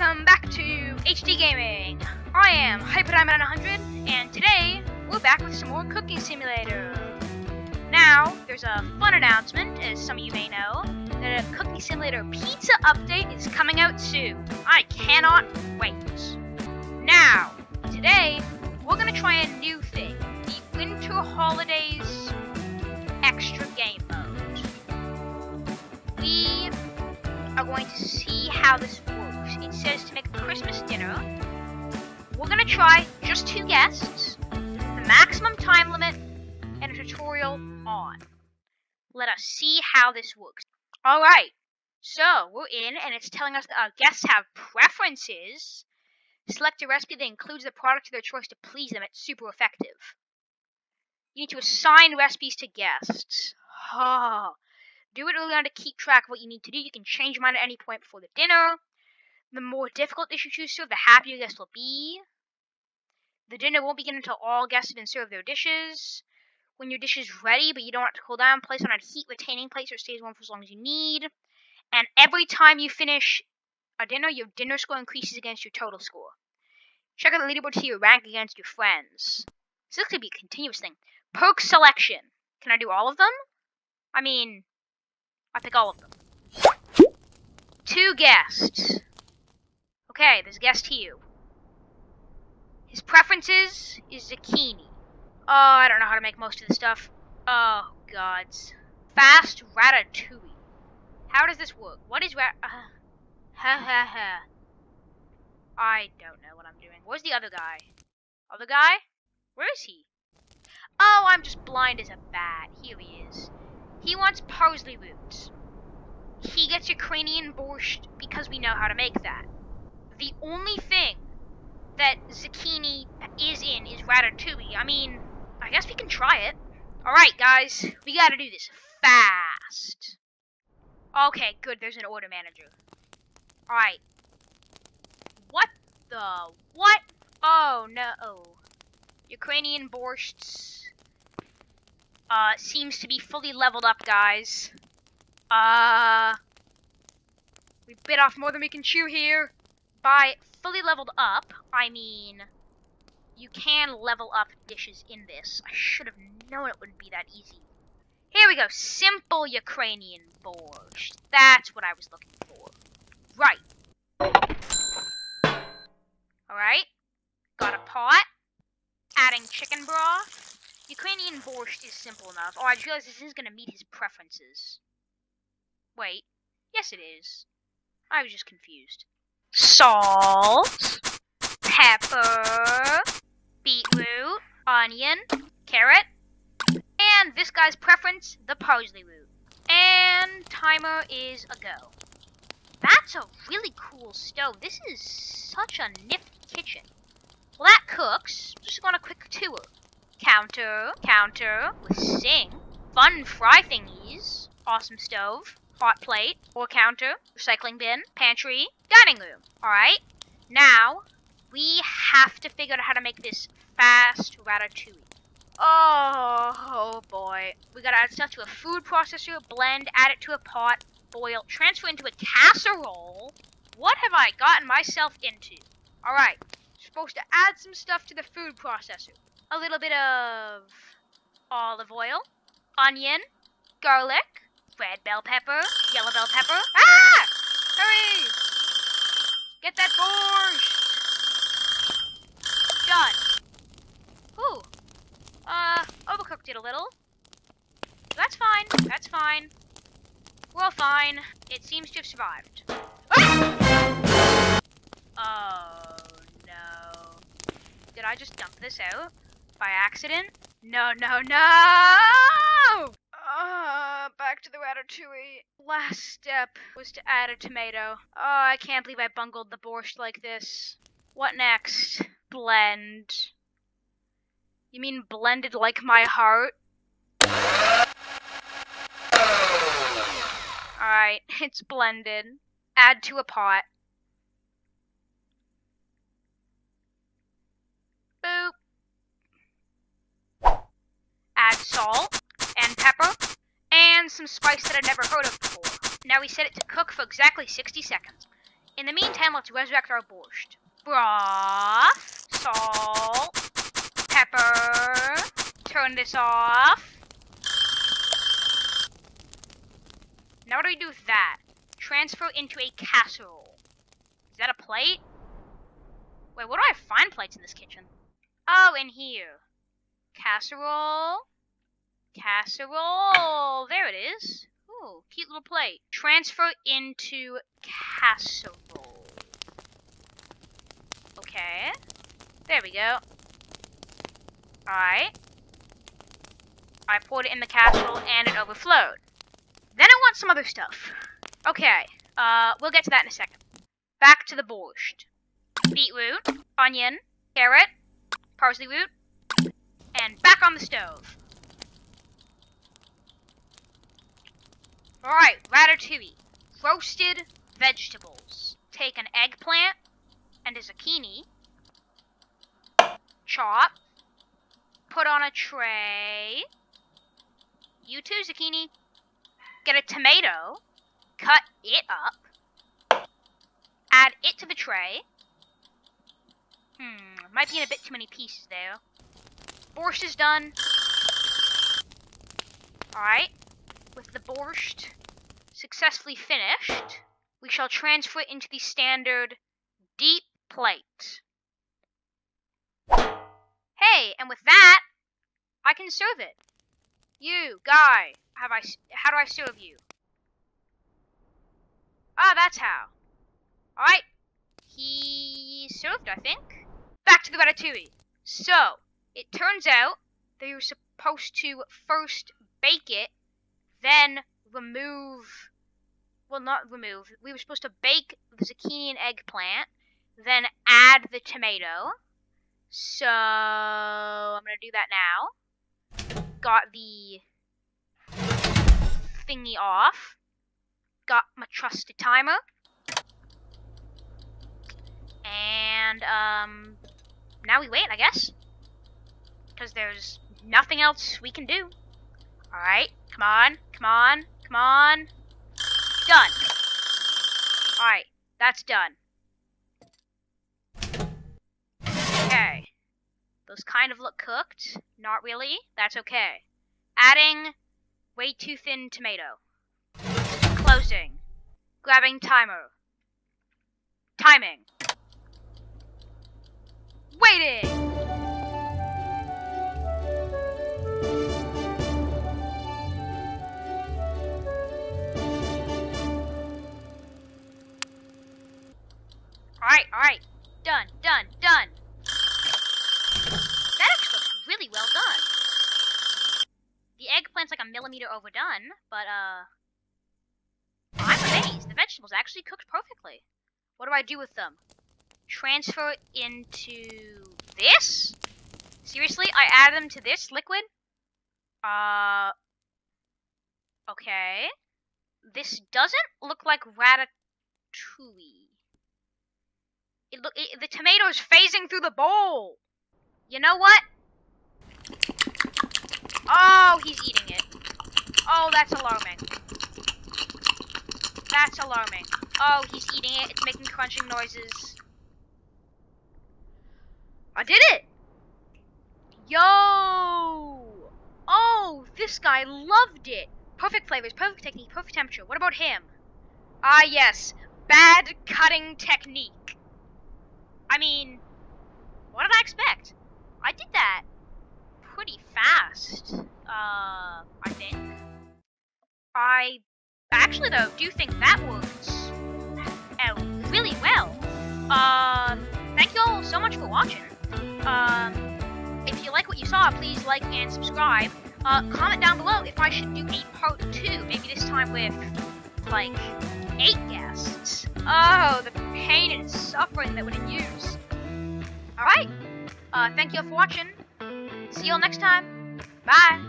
welcome back to HD Gaming. I am HyperDiamond 100, and today we're back with some more Cooking Simulator. Now, there's a fun announcement, as some of you may know, that a Cooking Simulator pizza update is coming out soon. I cannot wait. Now, today we're gonna try a new thing: the Winter Holidays Extra Game Mode. We are going to see how this works. It says to make a Christmas dinner. We're gonna try just two guests, the maximum time limit, and a tutorial on. Let us see how this works. Alright, so we're in and it's telling us that our guests have preferences. Select a recipe that includes the product of their choice to please them. It's super effective. You need to assign recipes to guests. Oh, do it early on to keep track of what you need to do. You can change mine at any point before the dinner. The more difficult dish you choose to serve, the happier guests will be. The dinner won't begin until all guests have been served their dishes. When your dish is ready, but you don't want to cool down, place on a heat retaining plate so it stays warm for as long as you need. And every time you finish a dinner, your dinner score increases against your total score. Check out the leaderboard to see your rank against your friends. This could be a continuous thing. Perk selection. Can I do all of them? I mean, I pick all of them. Two guests. Okay, there's guest here. His preferences is zucchini. Oh, I don't know how to make most of the stuff. Oh, gods. Fast ratatouille. How does this work? What is rat... Uh, ha ha ha. I don't know what I'm doing. Where's the other guy? Other guy? Where is he? Oh, I'm just blind as a bat. Here he is. He wants parsley roots. He gets Ukrainian borscht because we know how to make that. The only thing that zucchini is in is ratatouille. I mean, I guess we can try it. Alright, guys. We gotta do this fast. Okay, good. There's an order manager. Alright. What the? What? Oh, no. Ukrainian borschts. Uh, seems to be fully leveled up, guys. Uh, we bit off more than we can chew here. By fully leveled up, I mean you can level up dishes in this. I should have known it wouldn't be that easy. Here we go. Simple Ukrainian borscht. That's what I was looking for. Right. Alright. Got a pot. Adding chicken broth. Ukrainian borscht is simple enough. Oh, I just realized this is going to meet his preferences. Wait. Yes, it is. I was just confused. Salt. Pepper. Beetroot. Onion. Carrot. And this guy's preference, the parsley root. And timer is a go. That's a really cool stove. This is such a nifty kitchen. Well, that cooks. Just want a quick tour. Counter, counter with sing. fun fry thingies, awesome stove, hot plate, or counter, recycling bin, pantry, dining room. Alright, now we have to figure out how to make this fast ratatouille. Oh, oh boy. We gotta add stuff to a food processor, blend, add it to a pot, boil, transfer into a casserole. What have I gotten myself into? Alright, supposed to add some stuff to the food processor. A little bit of olive oil, onion, garlic, red bell pepper, yellow bell pepper. Ah! Hurry! Get that borscht! Done. Ooh. Uh, overcooked it a little. That's fine. That's fine. We're all fine. It seems to have survived. Ah! Oh, no. Did I just dump this out? By accident? No, no, no! To the ratatouille. Last step was to add a tomato. Oh, I can't believe I bungled the borscht like this. What next? Blend. You mean blended like my heart? Alright, it's blended. Add to a pot. Boop. Add salt and pepper some spice that I've never heard of before. Now we set it to cook for exactly 60 seconds. In the meantime, let's resurrect our borscht. Broth, salt, pepper. Turn this off. Now what do we do with that? Transfer into a casserole. Is that a plate? Wait, where do I find plates in this kitchen? Oh, in here. Casserole. Casserole. There it is. Ooh, cute little plate. Transfer into casserole. Okay. There we go. Alright. I poured it in the casserole and it overflowed. Then I want some other stuff. Okay, uh, we'll get to that in a second. Back to the borscht. Beetroot, onion, carrot, parsley root, and back on the stove. Alright, ratatouille. Roasted vegetables. Take an eggplant and a zucchini. Chop. Put on a tray. You too, zucchini. Get a tomato. Cut it up. Add it to the tray. Hmm, might be in a bit too many pieces there. Borscht is done. Alright. With the borscht successfully finished, we shall transfer it into the standard deep plate. Hey, and with that, I can serve it. You, guy, have I, how do I serve you? Ah, that's how. Alright. He served, I think. Back to the ratatouille. So, it turns out that you're supposed to first bake it, then remove, well not remove, we were supposed to bake the zucchini and eggplant, then add the tomato. So, I'm going to do that now. Got the thingy off. Got my trusty timer. And, um, now we wait, I guess. Because there's nothing else we can do. Alright, come on, come on, come on. Done. Alright, that's done. Okay. Those kind of look cooked. Not really. That's okay. Adding way too thin tomato. Closing. Grabbing timer. Timing. Waiting! Like a millimeter overdone, but, uh... I'm amazed. The vegetables actually cooked perfectly. What do I do with them? Transfer into this? Seriously? I add them to this liquid? Uh... Okay. This doesn't look like ratatouille. It look it, the tomato's phasing through the bowl. You know what? Oh, he's eating it. Oh, that's alarming. That's alarming. Oh, he's eating it. It's making crunching noises. I did it! Yo! Oh, this guy loved it. Perfect flavors, perfect technique, perfect temperature. What about him? Ah, yes. Bad cutting technique. I mean, what did I expect? I did that pretty fast, uh, I think. I actually, though, do think that works out really well. Um, thank you all so much for watching. Um, if you like what you saw, please like and subscribe. Uh, comment down below if I should do a part two, maybe this time with, like, eight guests. Oh, the pain and suffering that would use. Alright, uh, thank you all for watching. See you all next time. Bye.